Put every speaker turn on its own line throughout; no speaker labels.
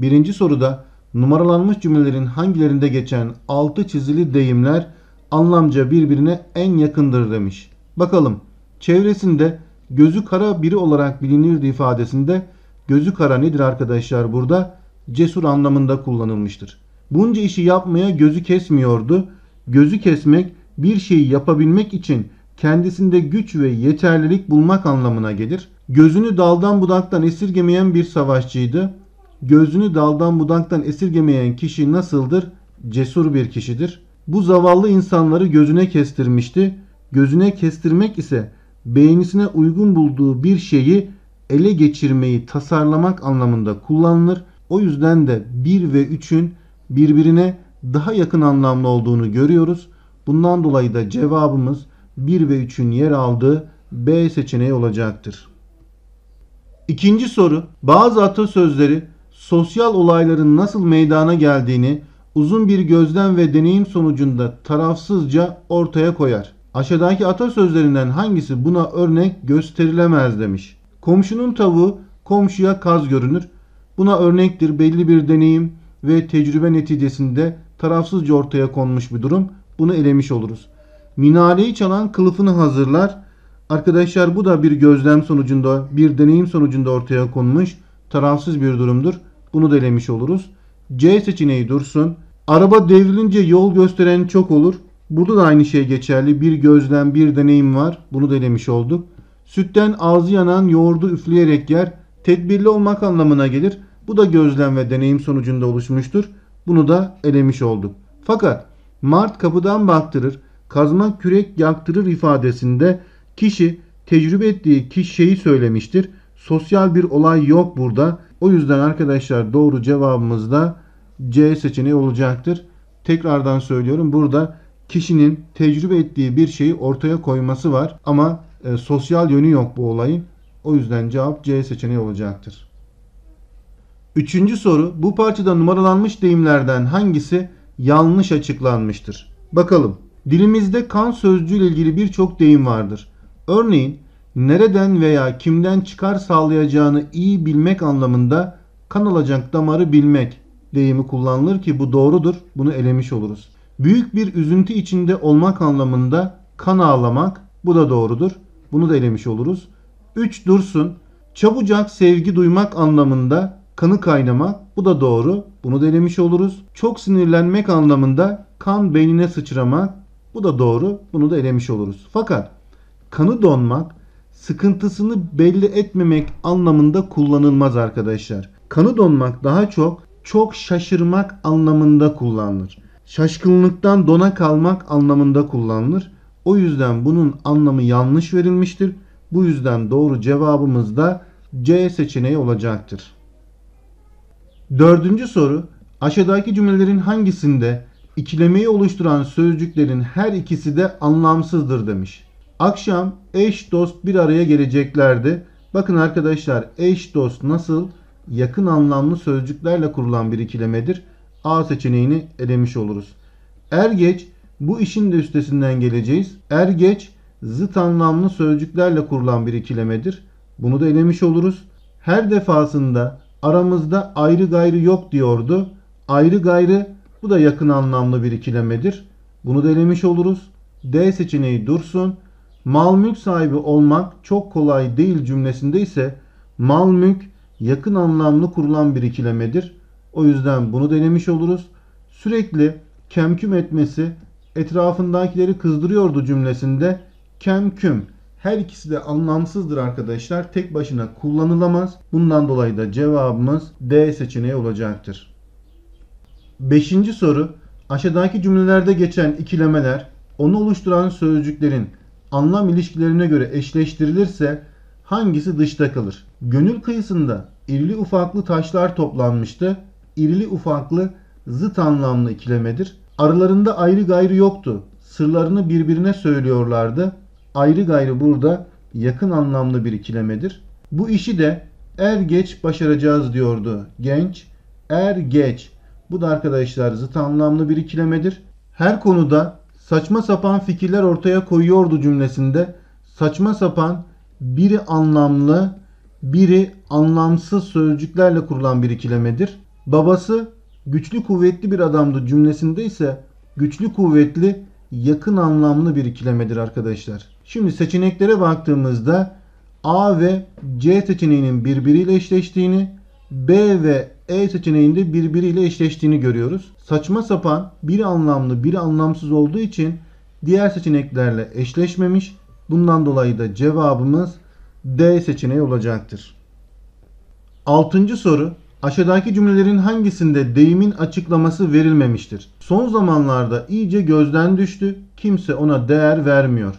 Birinci soruda numaralanmış cümlelerin hangilerinde geçen altı çizili deyimler anlamca birbirine en yakındır demiş. Bakalım çevresinde gözü kara biri olarak bilinirdi ifadesinde gözü kara nedir arkadaşlar burada? Cesur anlamında kullanılmıştır. Bunca işi yapmaya gözü kesmiyordu. Gözü kesmek bir şeyi yapabilmek için kendisinde güç ve yeterlilik bulmak anlamına gelir. Gözünü daldan budaktan esirgemeyen bir savaşçıydı. Gözünü daldan budaktan esirgemeyen kişi nasıldır? Cesur bir kişidir. Bu zavallı insanları gözüne kestirmişti. Gözüne kestirmek ise beğenisine uygun bulduğu bir şeyi ele geçirmeyi tasarlamak anlamında kullanılır. O yüzden de 1 ve 3'ün birbirine daha yakın anlamlı olduğunu görüyoruz. Bundan dolayı da cevabımız 1 ve 3'ün yer aldığı B seçeneği olacaktır. İkinci soru. Bazı atasözleri sosyal olayların nasıl meydana geldiğini uzun bir gözlem ve deneyim sonucunda tarafsızca ortaya koyar. Aşağıdaki atasözlerinden hangisi buna örnek gösterilemez demiş. Komşunun tavuğu komşuya kaz görünür. Buna örnektir belli bir deneyim ve tecrübe neticesinde tarafsızca ortaya konmuş bir durum. Bunu elemiş oluruz. Minareyi çalan kılıfını hazırlar. Arkadaşlar bu da bir gözlem sonucunda, bir deneyim sonucunda ortaya konmuş tarafsız bir durumdur. Bunu da elemiş oluruz. C seçeneği dursun. Araba devrilince yol gösteren çok olur. Burada da aynı şey geçerli. Bir gözlem, bir deneyim var. Bunu da elemiş olduk. Sütten ağzı yanan yoğurdu üfleyerek yer. Tedbirli olmak anlamına gelir. Bu da gözlem ve deneyim sonucunda oluşmuştur. Bunu da elemiş olduk. Fakat Mart kapıdan baktırır, kazma kürek yaktırır ifadesinde kişi tecrübe ettiği kişiyi söylemiştir. Sosyal bir olay yok burada. O yüzden arkadaşlar doğru cevabımız da C seçeneği olacaktır. Tekrardan söylüyorum burada kişinin tecrübe ettiği bir şeyi ortaya koyması var ama e, sosyal yönü yok bu olayın. O yüzden cevap C seçeneği olacaktır. Üçüncü soru bu parçada numaralanmış deyimlerden hangisi yanlış açıklanmıştır? Bakalım. Dilimizde kan sözcüğüyle ilgili birçok deyim vardır. Örneğin nereden veya kimden çıkar sağlayacağını iyi bilmek anlamında kan alacak damarı bilmek deyimi kullanılır ki bu doğrudur. Bunu elemiş oluruz. Büyük bir üzüntü içinde olmak anlamında kan ağlamak bu da doğrudur. Bunu da elemiş oluruz. 3 dursun. Çabucak sevgi duymak anlamında kanı kaynamak bu da doğru. Bunu da elemiş oluruz. Çok sinirlenmek anlamında kan beynine sıçramak bu da doğru. Bunu da elemiş oluruz. Fakat kanı donmak sıkıntısını belli etmemek anlamında kullanılmaz arkadaşlar. Kanı donmak daha çok çok şaşırmak anlamında kullanılır. Şaşkınlıktan dona kalmak anlamında kullanılır. O yüzden bunun anlamı yanlış verilmiştir. Bu yüzden doğru cevabımız da C seçeneği olacaktır. Dördüncü soru. Aşağıdaki cümlelerin hangisinde ikilemeyi oluşturan sözcüklerin her ikisi de anlamsızdır demiş. Akşam eş dost bir araya geleceklerdi. Bakın arkadaşlar eş dost nasıl yakın anlamlı sözcüklerle kurulan bir ikilemedir. A seçeneğini elemiş oluruz. Er geç bu işin de üstesinden geleceğiz. Er geç zıt anlamlı sözcüklerle kurulan bir ikilemedir. Bunu da elemiş oluruz. Her defasında aramızda ayrı gayrı yok diyordu. Ayrı gayrı bu da yakın anlamlı bir ikilemedir. Bunu da elemiş oluruz. D seçeneği dursun. Mal mülk sahibi olmak çok kolay değil cümlesinde ise mal mülk yakın anlamlı kurulan bir ikilemedir. O yüzden bunu denemiş oluruz. Sürekli kemküm etmesi etrafındakileri kızdırıyordu cümlesinde kemküm. Her ikisi de anlamsızdır arkadaşlar. Tek başına kullanılamaz. Bundan dolayı da cevabımız D seçeneği olacaktır. Beşinci soru. Aşağıdaki cümlelerde geçen ikilemeler onu oluşturan sözcüklerin anlam ilişkilerine göre eşleştirilirse hangisi dışta kalır? Gönül kıyısında irili ufaklı taşlar toplanmıştı. İrili ufaklı zıt anlamlı ikilemedir. Aralarında ayrı gayrı yoktu. Sırlarını birbirine söylüyorlardı. Ayrı gayrı burada yakın anlamlı bir ikilemedir. Bu işi de er geç başaracağız diyordu genç. Er geç. Bu da arkadaşlar zıt anlamlı bir ikilemedir. Her konuda saçma sapan fikirler ortaya koyuyordu cümlesinde. Saçma sapan biri anlamlı, biri anlamsız sözcüklerle kurulan bir ikilemedir. Babası güçlü kuvvetli bir adamdı cümlesinde ise güçlü kuvvetli yakın anlamlı bir ikilemedir arkadaşlar. Şimdi seçeneklere baktığımızda A ve C seçeneğinin birbiriyle eşleştiğini, B ve E seçeneğinde birbiriyle eşleştiğini görüyoruz. Saçma sapan bir anlamlı bir anlamsız olduğu için diğer seçeneklerle eşleşmemiş. Bundan dolayı da cevabımız D seçeneği olacaktır. Altıncı soru. Aşağıdaki cümlelerin hangisinde deyimin açıklaması verilmemiştir? Son zamanlarda iyice gözden düştü. Kimse ona değer vermiyor.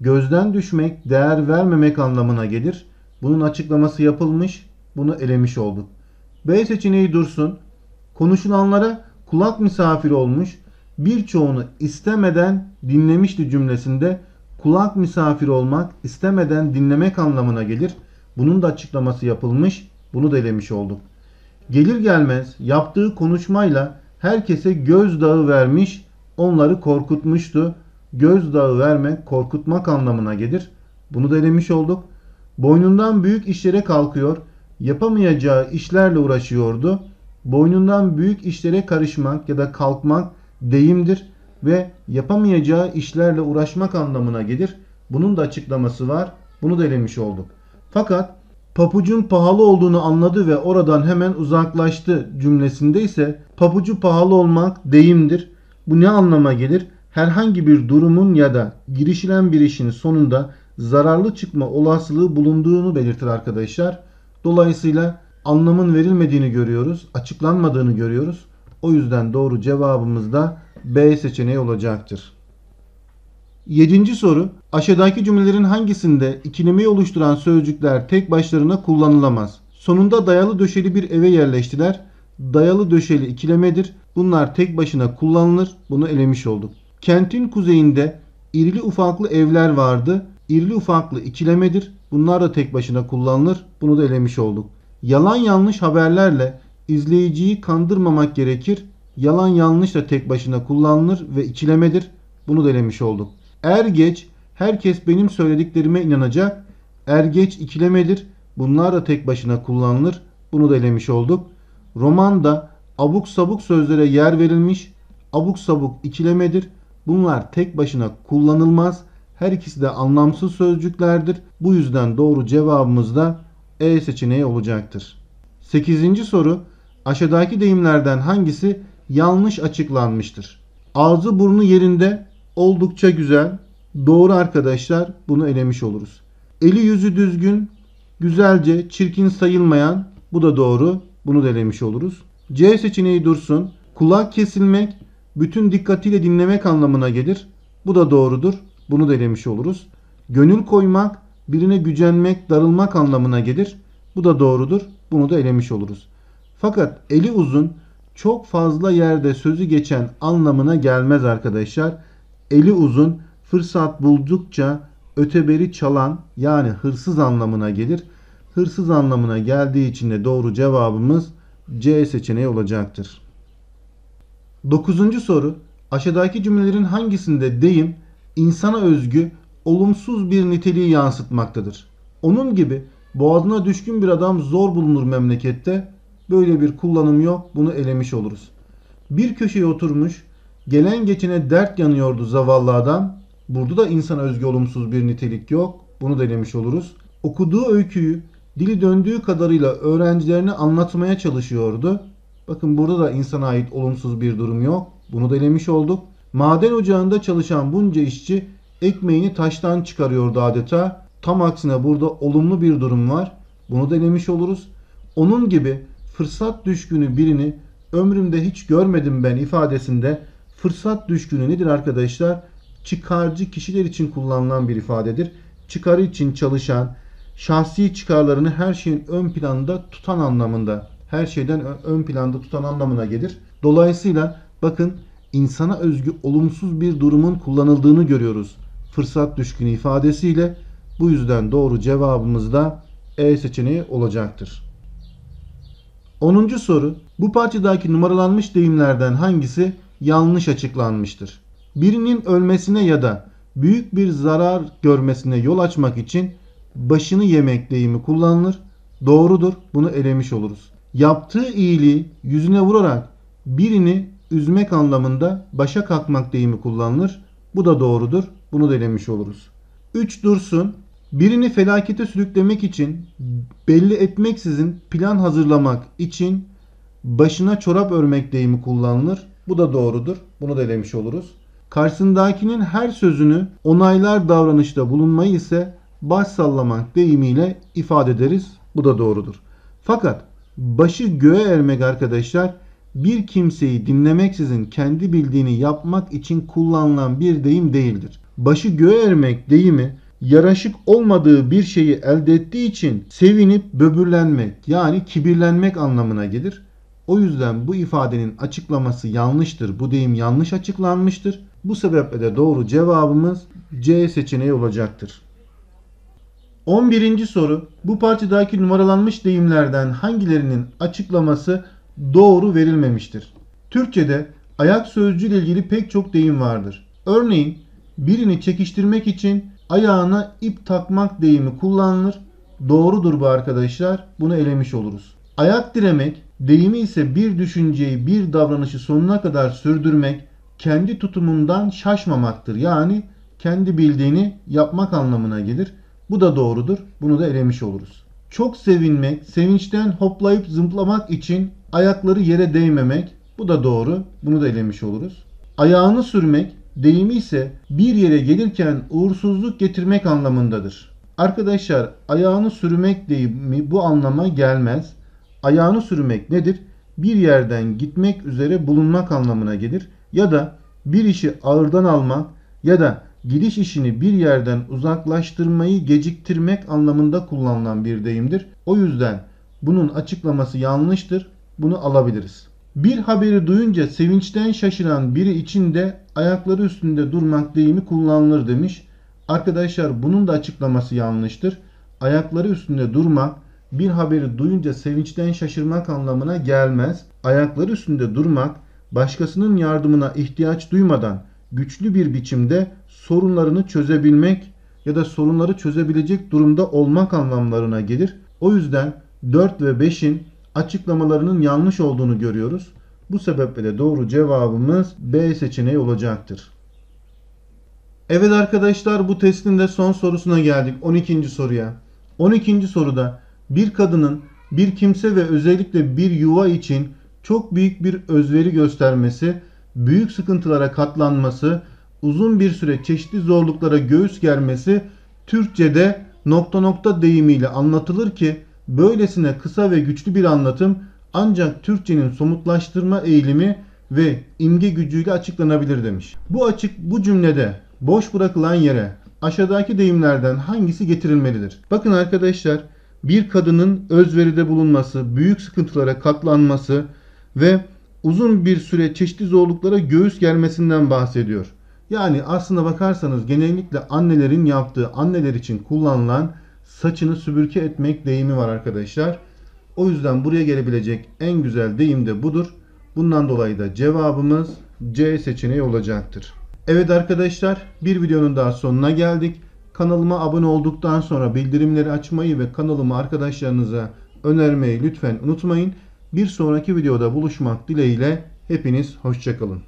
Gözden düşmek, değer vermemek anlamına gelir. Bunun açıklaması yapılmış. Bunu elemiş olduk. B seçeneği dursun. Konuşulanlara kulak misafiri olmuş. Birçoğunu istemeden dinlemişti cümlesinde kulak misafiri olmak istemeden dinlemek anlamına gelir. Bunun da açıklaması yapılmış. Bunu da elemiş olduk. Gelir gelmez yaptığı konuşmayla herkese gözdağı vermiş, onları korkutmuştu. Gözdağı vermek, korkutmak anlamına gelir. Bunu da elemiş olduk. Boynundan büyük işlere kalkıyor, yapamayacağı işlerle uğraşıyordu. Boynundan büyük işlere karışmak ya da kalkmak deyimdir ve yapamayacağı işlerle uğraşmak anlamına gelir. Bunun da açıklaması var. Bunu da elemiş olduk. Fakat papucun pahalı olduğunu anladı ve oradan hemen uzaklaştı cümlesinde ise papucu pahalı olmak deyimdir. Bu ne anlama gelir? Herhangi bir durumun ya da girişilen bir işin sonunda zararlı çıkma olasılığı bulunduğunu belirtir arkadaşlar. Dolayısıyla anlamın verilmediğini görüyoruz, açıklanmadığını görüyoruz. O yüzden doğru cevabımız da B seçeneği olacaktır. Yedinci soru. Aşağıdaki cümlelerin hangisinde ikilemeyi oluşturan sözcükler tek başlarına kullanılamaz? Sonunda dayalı döşeli bir eve yerleştiler. Dayalı döşeli ikilemedir. Bunlar tek başına kullanılır. Bunu elemiş olduk. Kentin kuzeyinde irili ufaklı evler vardı. İrili ufaklı ikilemedir. Bunlar da tek başına kullanılır. Bunu da elemiş olduk. Yalan yanlış haberlerle izleyiciyi kandırmamak gerekir. Yalan yanlış da tek başına kullanılır ve ikilemedir. Bunu da elemiş olduk. Er geç herkes benim söylediklerime inanacak. Er geç ikilemedir. Bunlar da tek başına kullanılır. Bunu da elemiş olduk. Romanda abuk sabuk sözlere yer verilmiş. Abuk sabuk ikilemedir. Bunlar tek başına kullanılmaz. Her ikisi de anlamsız sözcüklerdir. Bu yüzden doğru cevabımız da E seçeneği olacaktır. 8. soru. Aşağıdaki deyimlerden hangisi yanlış açıklanmıştır? Ağzı burnu yerinde oldukça güzel. Doğru arkadaşlar bunu elemiş oluruz. Eli yüzü düzgün, güzelce, çirkin sayılmayan bu da doğru. Bunu da elemiş oluruz. C seçeneği dursun. Kulak kesilmek, bütün dikkatiyle dinlemek anlamına gelir. Bu da doğrudur. Bunu da elemiş oluruz. Gönül koymak, birine gücenmek, darılmak anlamına gelir. Bu da doğrudur. Bunu da elemiş oluruz. Fakat eli uzun çok fazla yerde sözü geçen anlamına gelmez arkadaşlar. Eli uzun fırsat buldukça öteberi çalan yani hırsız anlamına gelir. Hırsız anlamına geldiği için de doğru cevabımız C seçeneği olacaktır. Dokuzuncu soru. Aşağıdaki cümlelerin hangisinde deyim insana özgü olumsuz bir niteliği yansıtmaktadır? Onun gibi boğazına düşkün bir adam zor bulunur memlekette. Böyle bir kullanım yok. Bunu elemiş oluruz. Bir köşeye oturmuş gelen geçene dert yanıyordu zavallı adam. Burada da insana özgü olumsuz bir nitelik yok. Bunu da elemiş oluruz. Okuduğu öyküyü dili döndüğü kadarıyla öğrencilerine anlatmaya çalışıyordu. Bakın burada da insana ait olumsuz bir durum yok. Bunu da elemiş olduk. Maden ocağında çalışan bunca işçi ekmeğini taştan çıkarıyordu adeta. Tam aksine burada olumlu bir durum var. Bunu da elemiş oluruz. Onun gibi fırsat düşkünü birini ömrümde hiç görmedim ben ifadesinde fırsat düşkünü nedir arkadaşlar? Çıkarcı kişiler için kullanılan bir ifadedir. Çıkarı için çalışan, şahsi çıkarlarını her şeyin ön planda tutan anlamında, her şeyden ön planda tutan anlamına gelir. Dolayısıyla bakın insana özgü olumsuz bir durumun kullanıldığını görüyoruz. Fırsat düşkünü ifadesiyle bu yüzden doğru cevabımız da E seçeneği olacaktır. 10. soru. Bu parçadaki numaralanmış deyimlerden hangisi yanlış açıklanmıştır? Birinin ölmesine ya da büyük bir zarar görmesine yol açmak için başını yemek deyimi kullanılır. Doğrudur. Bunu elemiş oluruz. Yaptığı iyiliği yüzüne vurarak birini üzmek anlamında başa kalkmak deyimi kullanılır. Bu da doğrudur. Bunu da elemiş oluruz. 3 dursun. Birini felakete sürüklemek için belli etmeksizin plan hazırlamak için başına çorap örmek deyimi kullanılır. Bu da doğrudur. Bunu da elemiş oluruz. Karşısındakinin her sözünü onaylar davranışta bulunmayı ise baş sallamak deyimiyle ifade ederiz. Bu da doğrudur. Fakat başı göğe ermek arkadaşlar bir kimseyi dinlemeksizin kendi bildiğini yapmak için kullanılan bir deyim değildir. Başı göğe ermek deyimi yaraşık olmadığı bir şeyi elde ettiği için sevinip böbürlenmek yani kibirlenmek anlamına gelir. O yüzden bu ifadenin açıklaması yanlıştır. Bu deyim yanlış açıklanmıştır. Bu sebeple de doğru cevabımız C seçeneği olacaktır. 11. soru. Bu parçadaki numaralanmış deyimlerden hangilerinin açıklaması doğru verilmemiştir? Türkçede ayak sözcüğü ile ilgili pek çok deyim vardır. Örneğin birini çekiştirmek için ayağına ip takmak deyimi kullanılır. Doğrudur bu arkadaşlar. Bunu elemiş oluruz. Ayak diremek deyimi ise bir düşünceyi, bir davranışı sonuna kadar sürdürmek, kendi tutumundan şaşmamaktır. Yani kendi bildiğini yapmak anlamına gelir. Bu da doğrudur. Bunu da elemiş oluruz. Çok sevinmek, sevinçten hoplayıp zımplamak için ayakları yere değmemek. Bu da doğru. Bunu da elemiş oluruz. Ayağını sürmek deyimi ise bir yere gelirken uğursuzluk getirmek anlamındadır. Arkadaşlar ayağını sürmek deyimi bu anlama gelmez. Ayağını sürmek nedir? Bir yerden gitmek üzere bulunmak anlamına gelir. Ya da bir işi ağırdan almak ya da gidiş işini bir yerden uzaklaştırmayı geciktirmek anlamında kullanılan bir deyimdir. O yüzden bunun açıklaması yanlıştır. Bunu alabiliriz. Bir haberi duyunca sevinçten şaşıran biri için de ayakları üstünde durmak deyimi kullanılır demiş. Arkadaşlar bunun da açıklaması yanlıştır. Ayakları üstünde durmak bir haberi duyunca sevinçten şaşırmak anlamına gelmez. Ayakları üstünde durmak başkasının yardımına ihtiyaç duymadan güçlü bir biçimde sorunlarını çözebilmek ya da sorunları çözebilecek durumda olmak anlamlarına gelir. O yüzden 4 ve 5'in açıklamalarının yanlış olduğunu görüyoruz. Bu sebeple de doğru cevabımız B seçeneği olacaktır. Evet arkadaşlar bu testin de son sorusuna geldik. 12. soruya. 12. soruda bir kadının bir kimse ve özellikle bir yuva için çok büyük bir özveri göstermesi, büyük sıkıntılara katlanması, uzun bir süre çeşitli zorluklara göğüs germesi Türkçe'de nokta nokta deyimiyle anlatılır ki böylesine kısa ve güçlü bir anlatım ancak Türkçenin somutlaştırma eğilimi ve imge gücüyle açıklanabilir demiş. Bu açık bu cümlede boş bırakılan yere aşağıdaki deyimlerden hangisi getirilmelidir? Bakın arkadaşlar bir kadının özveride bulunması, büyük sıkıntılara katlanması ve uzun bir süre çeşitli zorluklara göğüs germesinden bahsediyor. Yani aslında bakarsanız genellikle annelerin yaptığı anneler için kullanılan saçını sübürke etmek deyimi var arkadaşlar. O yüzden buraya gelebilecek en güzel deyim de budur. Bundan dolayı da cevabımız C seçeneği olacaktır. Evet arkadaşlar bir videonun daha sonuna geldik. Kanalıma abone olduktan sonra bildirimleri açmayı ve kanalımı arkadaşlarınıza önermeyi lütfen unutmayın. Bir sonraki videoda buluşmak dileğiyle hepiniz hoşçakalın.